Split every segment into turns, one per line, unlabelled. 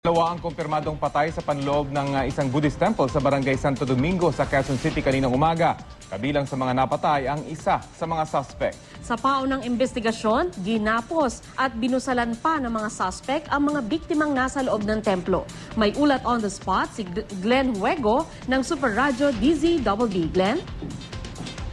Dalawa ang kumpirmadong patay sa panloob ng uh, isang Buddhist temple sa barangay Santo Domingo sa Quezon City kaninang umaga. Kabilang sa mga napatay ang isa sa mga suspect.
Sa paunang investigasyon, ginapos at binusalan pa ng mga suspect ang mga biktimang nasa loob ng templo. May ulat on the spot si Glenn Huego ng Super Radio DZBB. Glenn?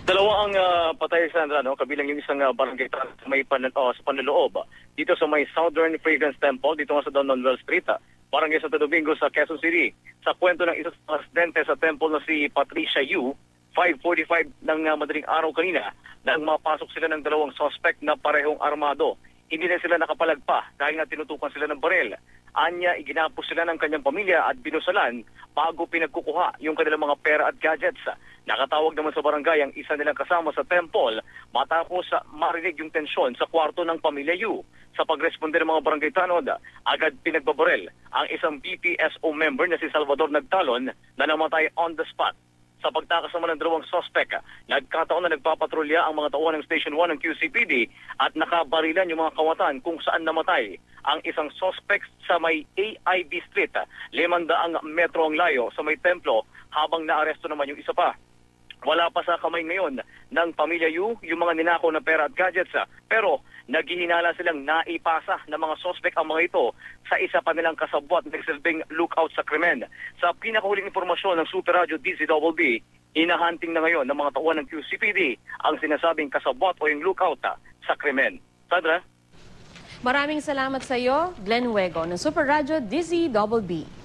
Dalawa ang uh, patay Sandra, no? kabilang yung isang uh, barangay sa may pan oh, sa panloob. Dito sa may Southern Fragrance Temple, dito nga sa Don Manuel Street, ah, barangay Santo Domingo sa Quezon City. Sa kwento ng isang residente sa temple na si Patricia Yu, 5.45 ng uh, madaling araw kanina, nang mapasok sila ng dalawang suspect na parehong armado. Hindi na sila nakapalagpa dahil nga tinutukan sila ng barel. Anya, iginapos sila ng kanyang pamilya at binusalan bago pinagkukuha yung kanilang mga pera at gadgets. Nakatawag naman sa barangay ang isa nilang kasama sa temple matapos marinig yung tensyon sa kwarto ng pamilya Yu. Sa pagresponde ng mga barangay tanod, agad pinagbabarel ang isang BPSO member na si Salvador Nagtalon na namatay on the spot. Sa pagtakas naman ng dalawang suspect, nagkataon na nagpapatrolya ang mga tauhan ng Station 1 ng QCPD at nakabarilan yung mga kawatan kung saan namatay ang isang suspect sa may AIB Street, limanda ang metro ang layo sa may templo habang naaresto naman yung isa pa. Wala pa sa kamay ngayon ng pamilya Yu yung mga ninakaw na pera at gadgets. Pero naghihinala silang naipasa ng mga sospek ang mga ito sa isa pa nilang kasabwat na nagsilbing lookout sa krimen. Sa pinakahuling informasyon ng Super Radio DZBB, hinahunting na ngayon ng mga tauhan ng QCPD ang sinasabing kasabwat o yung lookout sa krimen. Sandra?
Maraming salamat sa iyo, Glenn Huego ng Super Radio DZBB.